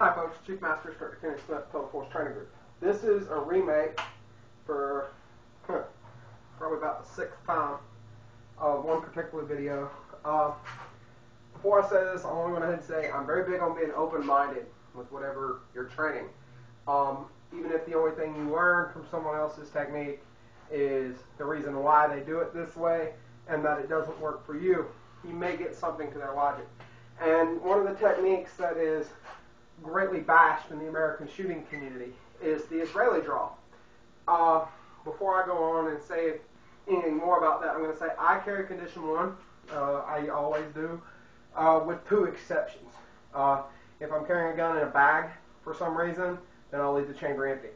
Hi folks, Chief Master Instructor Kenny Smith, Total Force Training Group. This is a remake for huh, probably about the sixth time of one particular video. Uh, before I say this, I want to ahead and say I'm very big on being open-minded with whatever you're training. Um, even if the only thing you learn from someone else's technique is the reason why they do it this way and that it doesn't work for you, you may get something to their logic. And one of the techniques that is greatly bashed in the American shooting community is the Israeli draw. Uh, before I go on and say anything more about that, I'm going to say I carry condition one. Uh, I always do, uh, with two exceptions. Uh, if I'm carrying a gun in a bag for some reason, then I'll leave the chamber empty.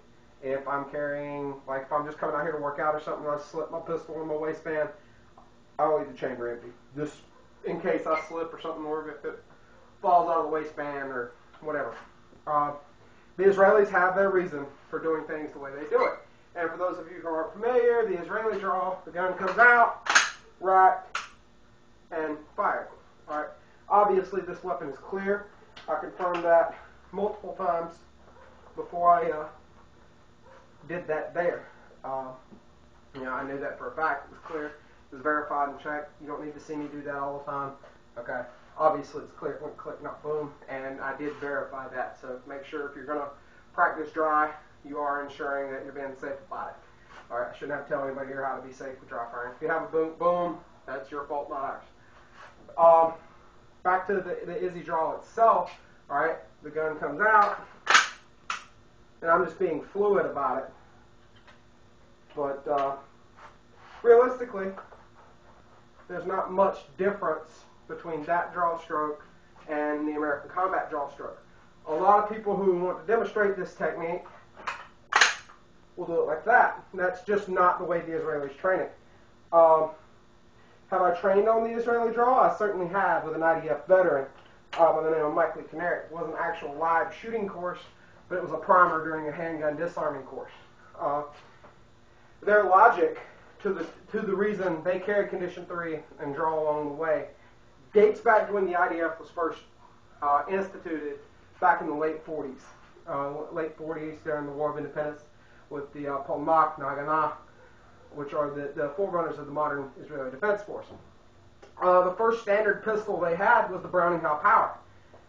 If I'm carrying, like if I'm just coming out here to work out or something, I slip my pistol in my waistband, I'll leave the chamber empty. Just in case I slip or something, or if it falls out of the waistband or whatever. Uh, the Israelis have their reason for doing things the way they do it. And for those of you who aren't familiar, the Israeli draw, the gun comes out, racked, and fired. All right. Obviously, this weapon is clear. I confirmed that multiple times before I uh, did that there. Uh, you know, I knew that for a fact. It was clear. It was verified and checked. You don't need to see me do that all the time. Okay. Obviously, it's clear. It went click, not boom. And I did verify that. So make sure if you're going to practice dry, you are ensuring that you're being safe about it. All right. I shouldn't have to tell anybody here how to be safe with dry firing. If you have a boom, boom, that's your fault, not ours. Um, back to the, the Izzy draw itself. All right. The gun comes out and I'm just being fluid about it. But uh, realistically, there's not much difference between that draw stroke and the American combat draw stroke. A lot of people who want to demonstrate this technique will do it like that. That's just not the way the Israelis train it. Um, have I trained on the Israeli draw? I certainly have with an IDF veteran uh, by the name of Mike Lee Kanarek. It was an actual live shooting course but it was a primer during a handgun disarming course. Uh, their logic to the to the reason they carry condition three and draw along the way dates back to when the IDF was first uh, instituted back in the late 40s, uh, late 40s during the War of Independence with the uh, Palmach Haganah, which are the, the forerunners of the modern Israeli Defense Force. Uh, the first standard pistol they had was the Browning High Power.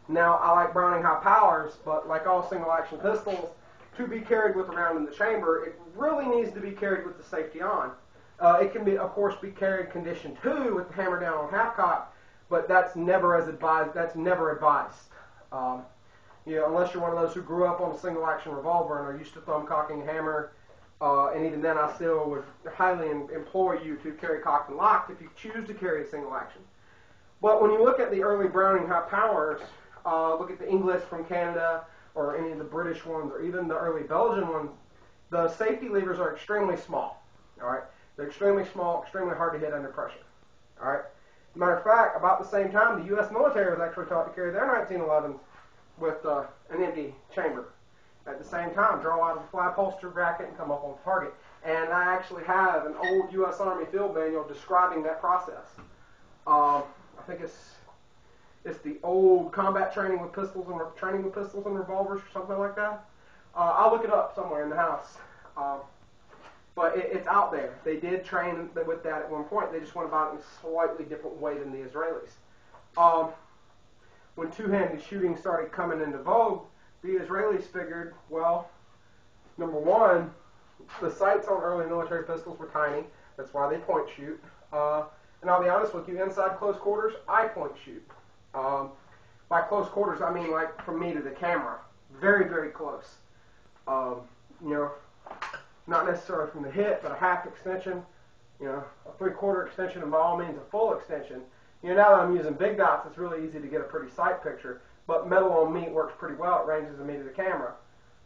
Now, I like Browning high powers, but like all single action pistols, to be carried with around in the chamber, it really needs to be carried with the safety on. Uh, it can be, of course, be carried condition two with the hammer down on half cock, but that's never as advised. That's never advised. Um, you know, unless you're one of those who grew up on a single action revolver and are used to thumb cocking a hammer. Uh, and even then, I still would highly implore you to carry cocked and locked if you choose to carry a single action. But when you look at the early Browning high powers, uh, look at the English from Canada or any of the British ones or even the early Belgian ones, the safety levers are extremely small. All right, they're extremely small, extremely hard to hit under pressure. All right. Matter of fact, about the same time, the U.S. military was actually taught to carry their 1911s with uh, an empty chamber. At the same time, draw out of the fly holster bracket and come up on target. And I actually have an old U.S. Army field manual describing that process. Um, I think it's it's the old combat training with pistols and training with pistols and revolvers or something like that. Uh, I'll look it up somewhere in the house. Um, but it, it's out there. They did train with that at one point. They just went about it in a slightly different way than the Israelis. Um, when two-handed shooting started coming into vogue, the Israelis figured, well, number one, the sights on early military pistols were tiny. That's why they point shoot. Uh, and I'll be honest with you, inside close quarters, I point shoot. Um, by close quarters, I mean like from me to the camera. Very, very close. Um, you know, not necessarily from the hip, but a half extension. You know, a three-quarter extension, and by all means, a full extension. You know, now that I'm using big dots, it's really easy to get a pretty sight picture. But metal on meat works pretty well. It ranges the meat to the camera.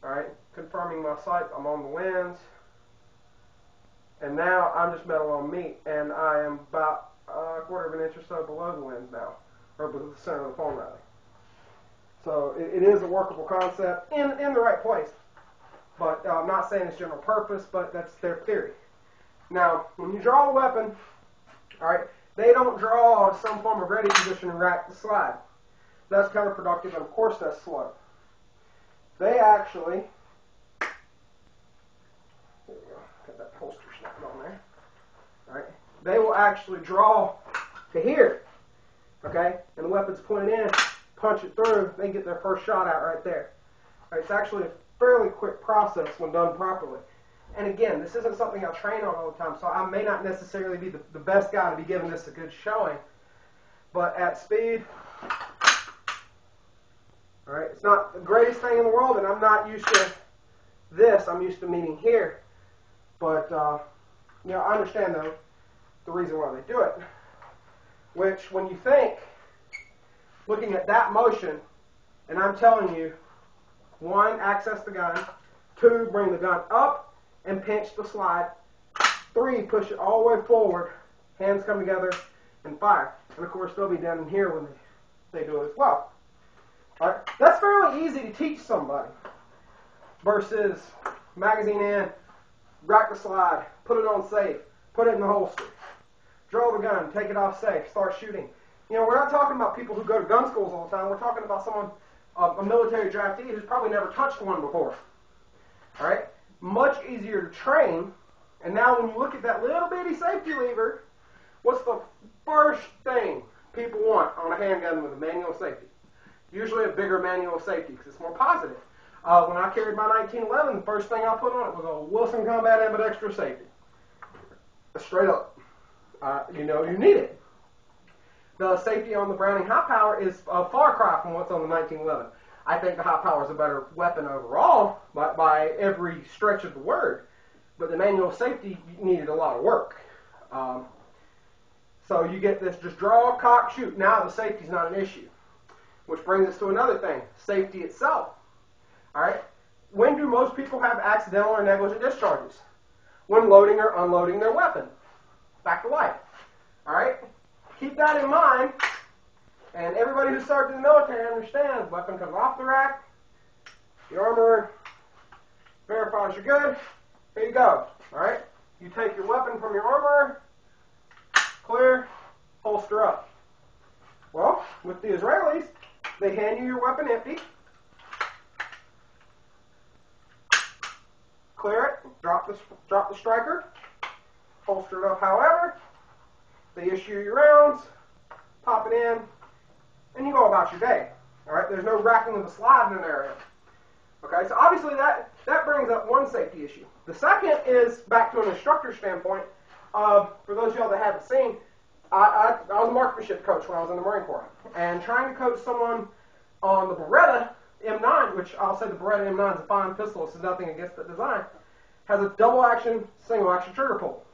All right, confirming my sight. I'm on the lens. And now I'm just metal on meat, and I am about a quarter of an inch or so below the lens now or below the center of the phone rather. So it, it is a workable concept in, in the right place. But uh, I'm not saying it's general purpose, but that's their theory. Now, when you draw a weapon, all right, they don't draw some form of ready position and rack the slide. That's counterproductive, and of course that's slow. they actually, there we go, got that holster snapped on there. All right, they will actually draw to here, okay, and the weapon's pointed in, punch it through, they get their first shot out right there. All right, it's actually fairly quick process when done properly. And again, this isn't something I train on all the time, so I may not necessarily be the, the best guy to be giving this a good showing. But at speed, all right, it's not the greatest thing in the world, and I'm not used to this. I'm used to meeting here. But, uh, you know, I understand, though, the reason why they do it. Which, when you think, looking at that motion, and I'm telling you, one, access the gun. Two, bring the gun up and pinch the slide. Three, push it all the way forward. Hands come together and fire. And of course, they'll be down in here when they, they do it as well. All right? That's fairly easy to teach somebody versus magazine in, rack the slide, put it on safe, put it in the holster, draw the gun, take it off safe, start shooting. You know, we're not talking about people who go to gun schools all the time. We're talking about someone, a military draftee who's probably never touched one before. All right? Much easier to train. And now when you look at that little bitty safety lever, what's the first thing people want on a handgun with a manual safety? Usually a bigger manual safety because it's more positive. Uh, when I carried my 1911, the first thing I put on it was a Wilson Combat Ambidextrous safety. Straight up. Uh, you know you need it. The safety on the Browning High Power is a far cry from what's on the 1911. I think the High Power is a better weapon overall by, by every stretch of the word, but the manual safety needed a lot of work. Um, so you get this just draw, cock, shoot. Now the safety's not an issue. Which brings us to another thing, safety itself. All right? When do most people have accidental or negligent discharges? When loading or unloading their weapon. Back to life. All right? Keep that in mind. And everybody who served in the military understands weapon comes off the rack. The armor verifies you're good. Here you go. All right? You take your weapon from your armor, clear, holster up. Well, with the Israelis, they hand you your weapon empty. Clear it, drop the, drop the striker, holster it up however. They issue your rounds, pop it in, and you go about your day. All right, there's no racking of the slide in an area. Okay, so obviously that, that brings up one safety issue. The second is back to an instructor standpoint. Uh, for those of y'all that haven't seen, I, I, I was a marksmanship coach when I was in the Marine Corps, and trying to coach someone on the Beretta M9, which I'll say the Beretta M9 is a fine pistol, is nothing against the design, has a double action, single action trigger pull.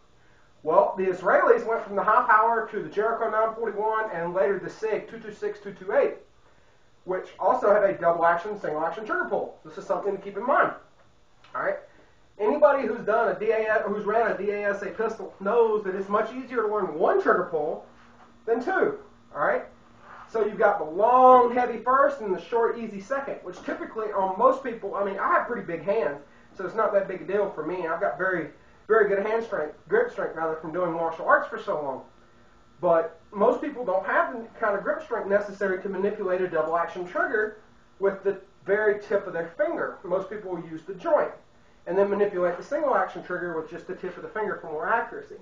Well, the Israelis went from the high power to the Jericho 941 and later the SIG 226 228, which also had a double action, single action trigger pull. This is something to keep in mind. All right. Anybody who's done a DAS, who's ran a DASA pistol knows that it's much easier to learn one trigger pull than two. All right. So you've got the long, heavy first and the short, easy second, which typically on most people, I mean, I have pretty big hands, so it's not that big a deal for me. I've got very, very good hand strength, grip strength rather, from doing martial arts for so long. But most people don't have the kind of grip strength necessary to manipulate a double action trigger with the very tip of their finger. Most people will use the joint and then manipulate the single action trigger with just the tip of the finger for more accuracy.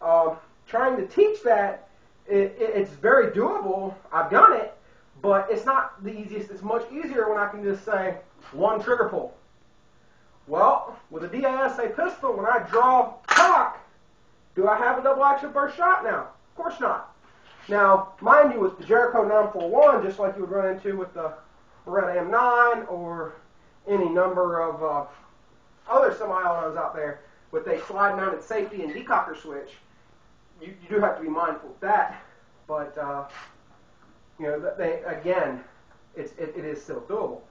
Um, trying to teach that, it, it, it's very doable. I've done it, but it's not the easiest. It's much easier when I can just say one trigger pull. Well, with a DASA pistol, when I draw cock, do I have a double action first shot now? Of course not. Now, mind you, with the Jericho 941, just like you would run into with the Beretta M9 or any number of uh, other semi-autos out there with a slide-mounted safety and decocker switch, you, you do have to be mindful of that. But uh, you know, they, again, it's, it, it is still doable.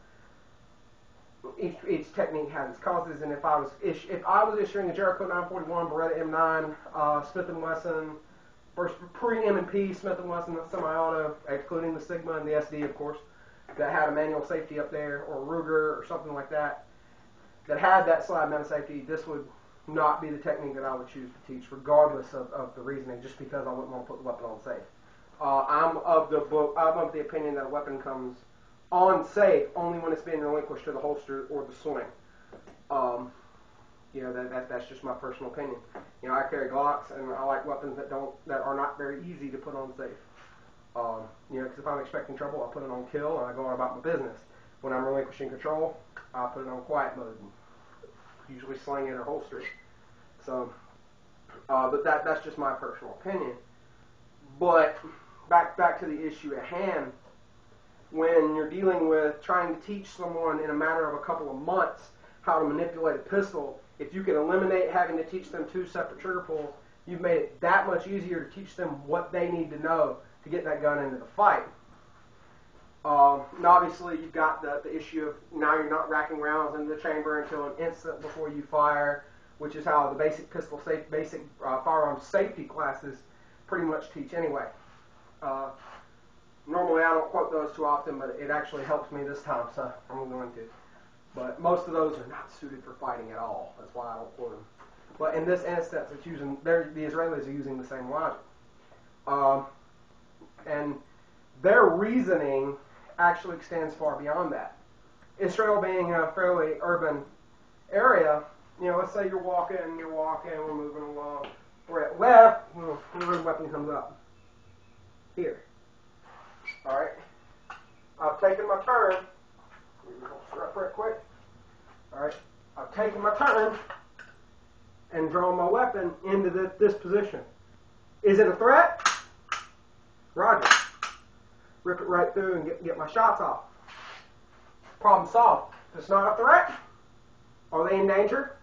Each, each technique has its causes, and if I was if I was issuing a Jericho 941, Beretta M9, uh, Smith Wesson, pre M&P Smith Wesson semi-auto, excluding the Sigma and the SD, of course, that had a manual safety up there, or Ruger or something like that, that had that slide mounted safety, this would not be the technique that I would choose to teach, regardless of, of the reasoning, just because I wouldn't want to put the weapon on safe. Uh, I'm of the book. I'm of the opinion that a weapon comes on safe only when it's being relinquished to the holster or the sling. Um, you know that, that that's just my personal opinion. You know I carry Glocks and I like weapons that don't that are not very easy to put on safe. Um, you know because if I'm expecting trouble, I put it on kill and I go on about my business. When I'm relinquishing control, I put it on quiet mode. Usually sling it or holster. So, uh, but that that's just my personal opinion. But back back to the issue at hand when you're dealing with trying to teach someone in a matter of a couple of months how to manipulate a pistol, if you can eliminate having to teach them two separate trigger pulls, you've made it that much easier to teach them what they need to know to get that gun into the fight. Um, and obviously, you've got the, the issue of now you're not racking rounds into the chamber until an instant before you fire, which is how the basic pistol safe, basic uh, firearm safety classes pretty much teach anyway. Uh, normally, I don't quote those too often, but it actually helps me this time, so I'm going to. But most of those are not suited for fighting at all. That's why I don't quote them. But in this instance, it's using the Israelis are using the same logic, um, and their reasoning actually extends far beyond that. Israel being a fairly urban area, you know, let's say you're walking, you're walking, we're moving along, we're at left, the weapon comes up here. All right, I've taken my turn. Up real quick. All right, I've taken my turn and drawn my weapon into this, this position. Is it a threat? Roger. Rip it right through and get, get my shots off. Problem solved. It's not a threat, are they in danger?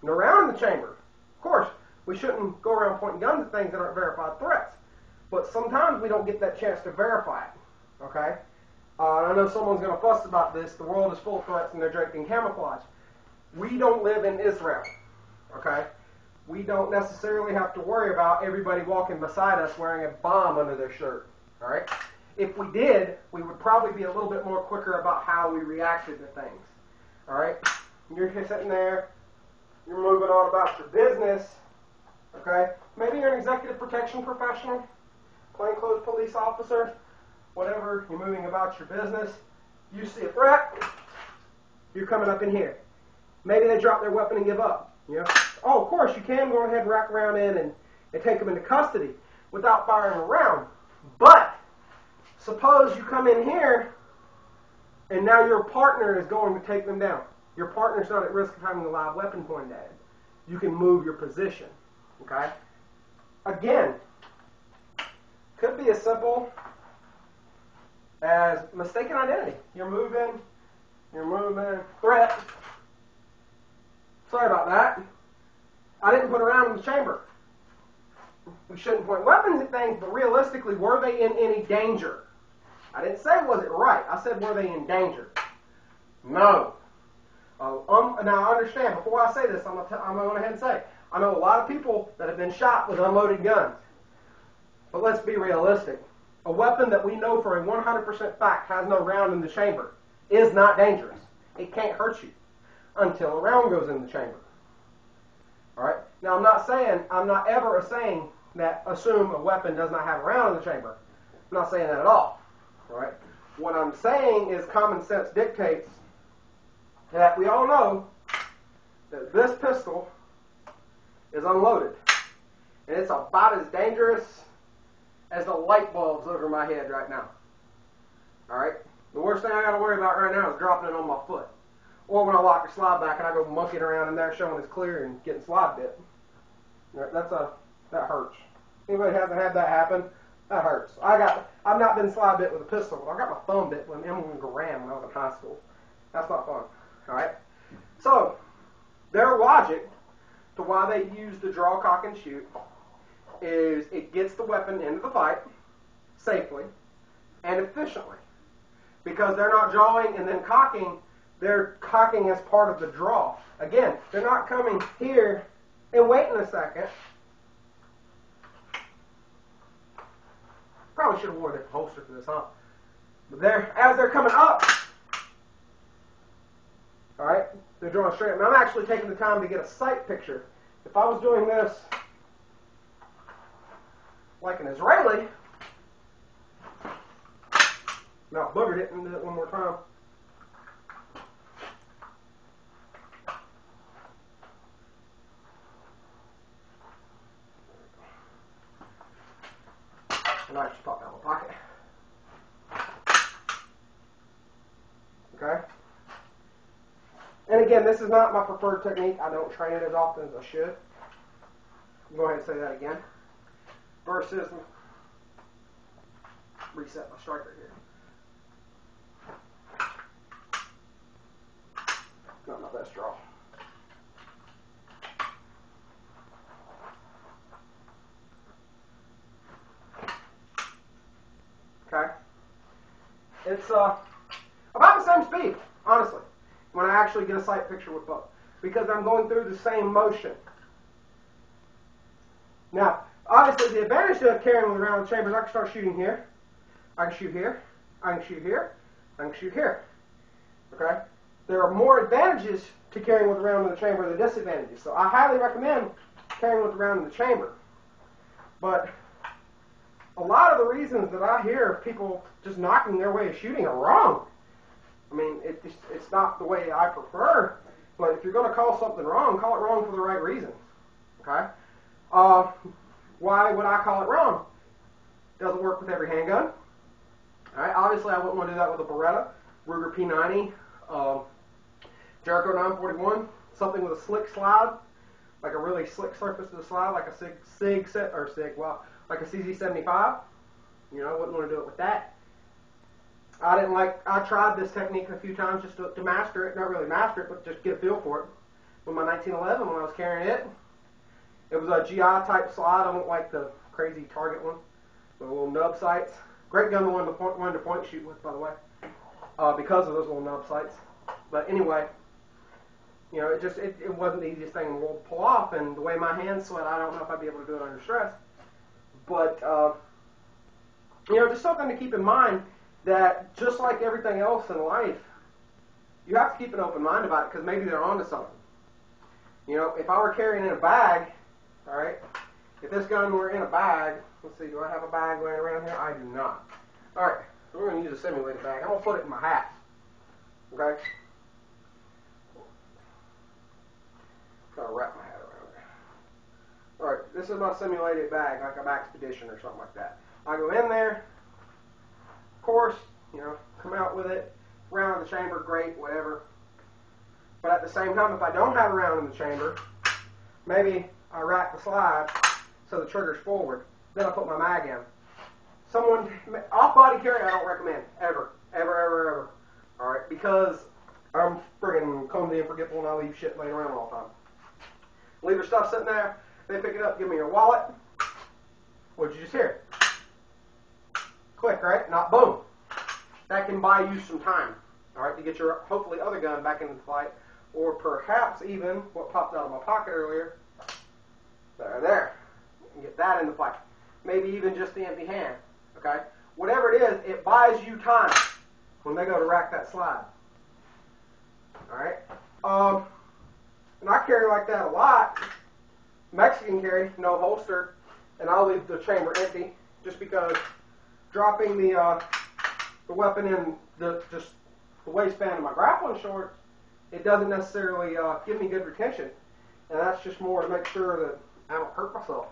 And around in the chamber. Of course, we shouldn't go around pointing guns at things that aren't verified threats. But sometimes we don't get that chance to verify it. Okay? Uh, I know someone's going to fuss about this. The world is full of threats and they're in camouflage. We don't live in Israel. Okay? We don't necessarily have to worry about everybody walking beside us wearing a bomb under their shirt. All right? If we did, we would probably be a little bit more quicker about how we reacted to things. All right? You're sitting there, you're moving on about your business. Okay? Maybe you're an executive protection professional, plainclothes police officer, whatever, you're moving about your business. You see a threat, you're coming up in here. Maybe they drop their weapon and give up. You know? Oh, of course, you can go ahead and rack around in and, and take them into custody without firing a round. But suppose you come in here and now your partner is going to take them down. Your partner's not at risk of having a live weapon pointed at him. You can move your position. Okay? Again, could be as simple as mistaken identity. You're moving, you're moving, threat. Sorry about that. I didn't put around in the chamber. We shouldn't point weapons at things, but realistically, were they in any danger? I didn't say was it right. I said were they in danger? No. Uh, um, now I understand. Before I say this, I'm gonna, t- I'm gonna go ahead and say I know a lot of people that have been shot with unloaded guns. But let's be realistic. A weapon that we know for a 100% fact has no round in the chamber is not dangerous. It can't hurt you until a round goes in the chamber. All right. Now I'm not saying I'm not ever saying that assume a weapon does not have a round in the chamber. I'm not saying that at all. All right. What I'm saying is common sense dictates that we all know that this pistol is unloaded. And it's about as dangerous as the light bulbs over my head right now. Alright? The worst thing I gotta worry about right now is dropping it on my foot. Or when I lock the slide back and I go monkeying around in there showing it's clear and getting slide bit. That's a that hurts. Anybody hasn't had that happen? That hurts. I got I've not been slide bit with a pistol, but I got my thumb bit when M1 Garand when I was in high school. That's not fun. Alright? So their logic to why they use the draw, cock, and shoot is it gets the weapon into the fight safely and efficiently. Because they're not drawing and then cocking, they're cocking as part of the draw. Again, they're not coming here and waiting a second. Probably should have worn a different holster for this, huh? But they're as they're coming up, all right, they're drawing straight. I'm actually taking the time to get a sight picture. If I was doing this like an Israeli, Now boogered it and did it one more time. And I just popped out of my pocket. Okay? And again, this is not my preferred technique. I don't train it as often as I should. Go ahead and say that again. Versus, reset my striker here. Got my best draw. Okay? It's uh, about the same speed, honestly, when I actually get a sight picture with both. Because I'm going through the same motion. Now, obviously the advantage of carrying around the chamber is I can start shooting here. I can shoot here. I can shoot here. I can shoot here. Okay? There are more advantages to carrying with around in the chamber than disadvantages. So I highly recommend carrying with around in the chamber. But a lot of the reasons that I hear people just knocking their way of shooting are wrong. I mean, it, it's, it's not the way I prefer. But if you're going to call something wrong, call it wrong for the right reasons. Okay? Uh, why would I call it wrong? Doesn't work with every handgun. All right, obviously I wouldn't want to do that with a Beretta, Ruger P90, um, Jericho 941, something with a slick slide, like a really slick surface to the slide, like a Sig, Sig set or Sig, well, like a CZ75. You know, I wouldn't want to do it with that. I didn't like. I tried this technique a few times just to, to master it, not really master it, but just get a feel for it. With my 1911, when I was carrying it, it was a GI type slide. I don't like the crazy target one, the little nub sights. Great gun to one to point, one to point shoot with, by the way, uh, because of those little nub sights. But anyway, you know, it just it, it wasn't the easiest thing in the world to pull off, and the way my hands sweat, I don't know if I'd be able to do it under stress. But uh, you know, just something to keep in mind that just like everything else in life, you have to keep an open mind about it because maybe they're onto something. You know, if I were carrying in a bag, all right, if this gun were in a bag, let's see, do I have a bag laying around here? I do not. All right, so we're going to use a simulated bag. I'm going to put it in my hat. Okay? Got to wrap my hat around there. All right, this is my simulated bag, like a Maxpedition or something like that. I go in there, of course, you know, come out with it, round in the chamber, great, whatever. But at the same time, if I don't have a round in the chamber, maybe I rack the slide so the trigger's forward. Then I put my mag in. Someone off body carry, I don't recommend ever, ever, ever, ever. All right, because I'm friggin' clumsy and forgetful, and I leave shit laying around all the time. Leave your stuff sitting there. They pick it up, give me your wallet. What'd you just hear? Quick, right? Not boom. That can buy you some time, all right, to get your hopefully other gun back into the or perhaps even what popped out of my pocket earlier. There, there. Get that in the fight. Maybe even just the empty hand. Okay? Whatever it is, it buys you time when they go to rack that slide. Alright? Um, and I carry like that a lot. Mexican carry, no holster, and I'll leave the chamber empty just because dropping the uh, the weapon in the just the waistband of my grappling shorts, it doesn't necessarily uh, give me good retention, and that's just more to make sure that I don't hurt myself.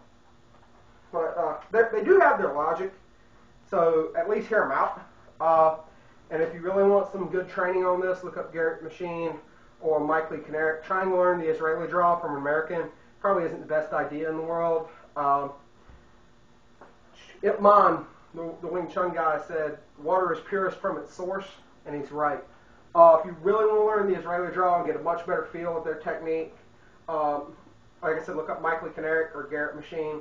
But uh, they do have their logic, so at least hear them out. Uh, and if you really want some good training on this, look up Garrett Machine or Mike Lee Kanarek. Try and learn the Israeli draw from an American. Probably isn't the best idea in the world. Um, Ip Man, the, the Wing Chun guy, said water is purest from its source, and he's right. Uh, if you really want to learn the Israeli draw and get a much better feel of their technique, um, like I said, look up Michael Lee or Garrett Machine.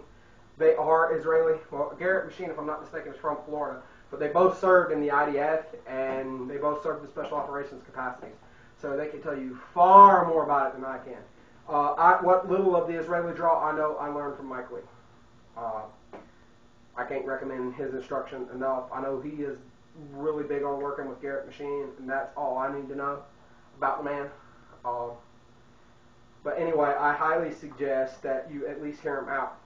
They are Israeli. Well, Garrett Machine, if I'm not mistaken, is from Florida. But they both served in the IDF and they both served in special operations capacities. So they can tell you far more about it than I can. Uh, I, what little of the Israeli draw I know, I learned from Mike Lee. Uh, I can't recommend his instruction enough. I know he is really big on working with Garrett Machine, and that's all I need to know about the man. Uh, but anyway, I highly suggest that you at least hear them out.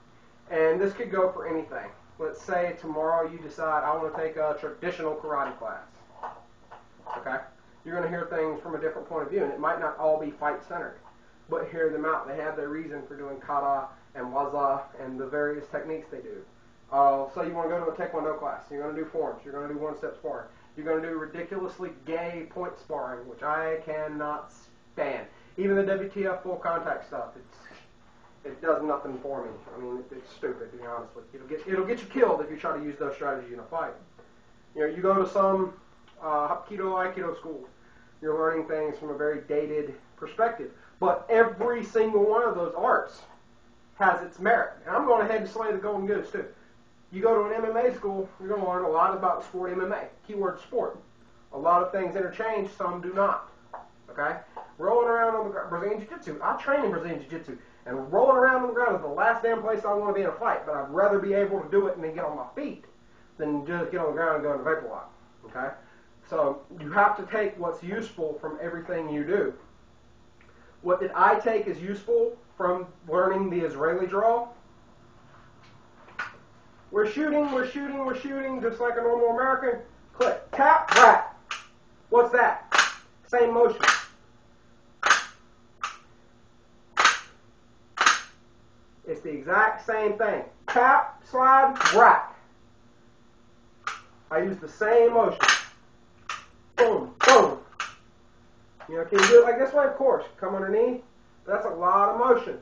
And this could go for anything. Let's say tomorrow you decide I want to take a traditional karate class. Okay? You're going to hear things from a different point of view, and it might not all be fight centered. But hear them out. They have their reason for doing kata and waza and the various techniques they do. Uh, so you want to go to a taekwondo class. You're going to do forms. You're going to do one-step sparring. You're going to do ridiculously gay point sparring, which I cannot stand. Even the WTF full contact stuff, it does nothing for me. I mean, it, it's stupid to be honest with you. It'll get it'll get you killed if you try to use those strategies in a fight. You know, you go to some uh, Hapkido Aikido schools, you're learning things from a very dated perspective. But every single one of those arts has its merit. And I'm going ahead and slay the golden goose too. You go to an MMA school, you're going to learn a lot about sport MMA. Keyword sport. A lot of things interchange, some do not. Okay? Rolling around on the ground, Brazilian Jiu-Jitsu. I train in Brazilian Jiu-Jitsu. And rolling around on the ground is the last damn place I want to be in a fight. But I'd rather be able to do it and then get on my feet than just get on the ground and go into vapor lock. Okay? So you have to take what's useful from everything you do. What did I take as useful from learning the Israeli draw? We're shooting, we're shooting, we're shooting, just like a normal American. Click, tap, rat. What's that? Same motion. It's the exact same thing. Tap, slide, rack. I use the same motion. Boom, boom. You know, can you do it like this way? Of course. Come underneath. That's a lot of motion.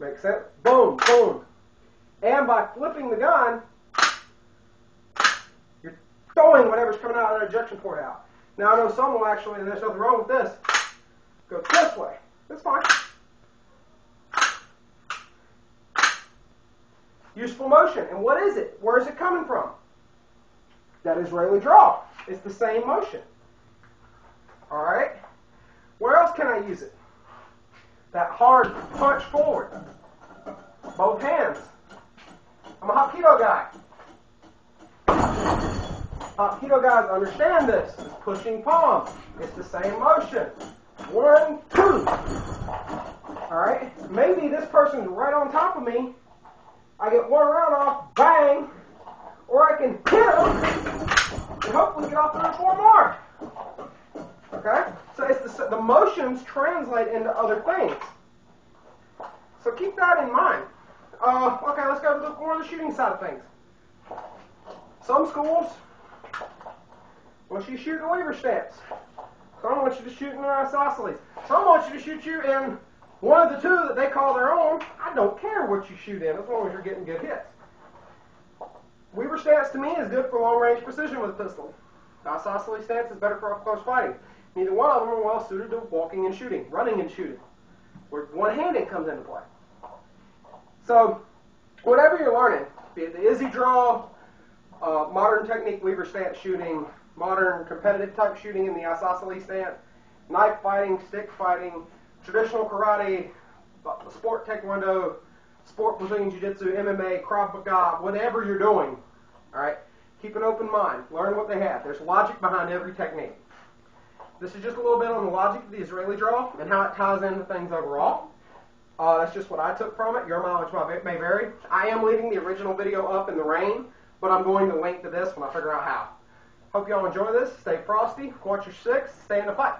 Make sense? Boom, boom. And by flipping the gun, throwing whatever's coming out of that ejection port out. Now I know some will actually, and there's nothing wrong with this, go this way. That's fine. Useful motion. And what is it? Where is it coming from? That Israeli draw. It's the same motion. All right? Where else can I use it? That hard punch forward. Both hands. I'm a Hapkido guy. Hapkido guys understand this. It's pushing palm. It's the same motion. One, two. All right? Maybe this person's right on top of me. I get one round off, bang, or I can hit him and hopefully get off three or four more. Okay? So it's the, the motions translate into other things. So keep that in mind. Uh, okay, let's go to the, more the shooting side of things. Some schools want you to shoot in Weaver stance. Some want you to shoot in isosceles. Some want you to shoot you in one of the two that they call their own. I don't care what you shoot in as long as you're getting good hits. Weaver stance to me is good for long range precision with a pistol. Isosceles stance is better for up close fighting. Neither one of them are well suited to walking and shooting, running and shooting, where one handed comes into play. So, whatever you're learning, be it the Izzy draw, uh, modern technique Weaver stance shooting, modern competitive type shooting in the isosceles stance, knife fighting, stick fighting, traditional karate, sport taekwondo, sport Brazilian jiu-jitsu, MMA, Krav whatever you're doing, all right, keep an open mind. Learn what they have. There's logic behind every technique. This is just a little bit on the logic of the Israeli draw and how it ties into things overall. Uh, that's just what I took from it. Your mileage may vary. I am leaving the original video up in the rain, but I'm going to link to this when I figure out how. Hope you all enjoy this. Stay frosty, watch your six, stay in the fight.